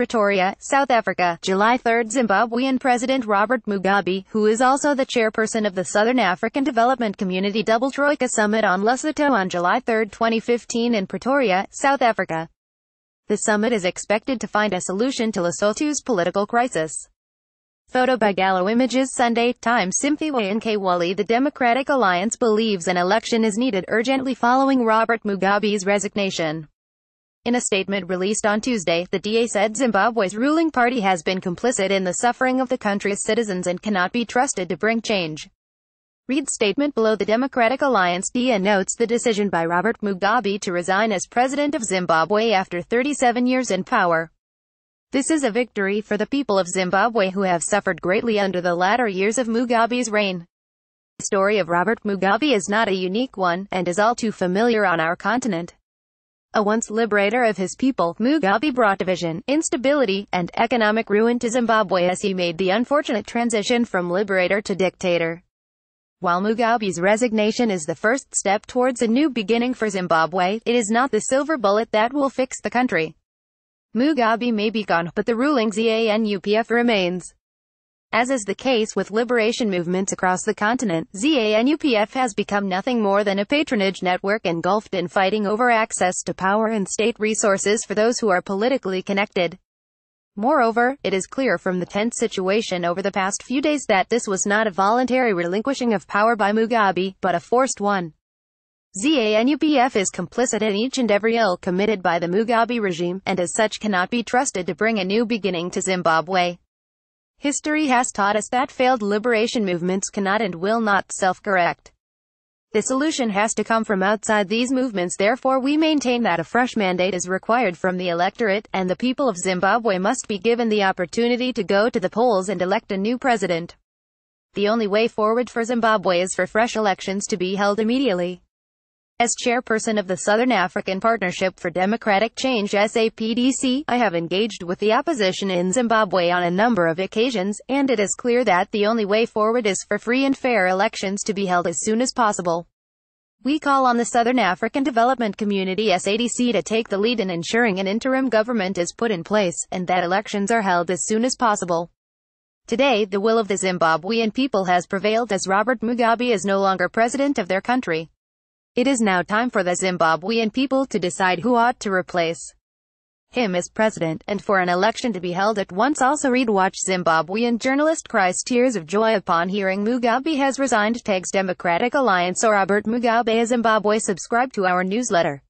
Pretoria, South Africa, July 3. Zimbabwean President Robert Mugabe, who is also the chairperson of the Southern African Development Community Double Troika Summit on Lesotho on July 3, 2015 in Pretoria, South Africa. The summit is expected to find a solution to Lesotho's political crisis. Photo by Gallo Images Sunday Times Simphiwe Nkwali The Democratic Alliance believes an election is needed urgently following Robert Mugabe's resignation. In a statement released on Tuesday, the DA said Zimbabwe's ruling party has been complicit in the suffering of the country's citizens and cannot be trusted to bring change. Read statement below The Democratic Alliance DA notes the decision by Robert Mugabe to resign as president of Zimbabwe after 37 years in power. This is a victory for the people of Zimbabwe who have suffered greatly under the latter years of Mugabe's reign. The story of Robert Mugabe is not a unique one, and is all too familiar on our continent. A once liberator of his people, Mugabe brought division, instability, and economic ruin to Zimbabwe as he made the unfortunate transition from liberator to dictator. While Mugabe's resignation is the first step towards a new beginning for Zimbabwe, it is not the silver bullet that will fix the country. Mugabe may be gone, but the ruling ZANUPF remains. As is the case with liberation movements across the continent, ZANUPF has become nothing more than a patronage network engulfed in fighting over access to power and state resources for those who are politically connected. Moreover, it is clear from the tense situation over the past few days that this was not a voluntary relinquishing of power by Mugabe, but a forced one. ZANUPF is complicit in each and every ill committed by the Mugabe regime, and as such cannot be trusted to bring a new beginning to Zimbabwe. History has taught us that failed liberation movements cannot and will not self-correct. The solution has to come from outside these movements therefore we maintain that a fresh mandate is required from the electorate, and the people of Zimbabwe must be given the opportunity to go to the polls and elect a new president. The only way forward for Zimbabwe is for fresh elections to be held immediately. As chairperson of the Southern African Partnership for Democratic Change SAPDC, I have engaged with the opposition in Zimbabwe on a number of occasions, and it is clear that the only way forward is for free and fair elections to be held as soon as possible. We call on the Southern African Development Community SADC to take the lead in ensuring an interim government is put in place, and that elections are held as soon as possible. Today, the will of the Zimbabwean people has prevailed as Robert Mugabe is no longer president of their country. It is now time for the Zimbabwean people to decide who ought to replace him as president, and for an election to be held at once. Also read Watch Zimbabwean journalist cries tears of joy upon hearing Mugabe has resigned. Tags Democratic Alliance or Robert Mugabe Zimbabwe. Subscribe to our newsletter.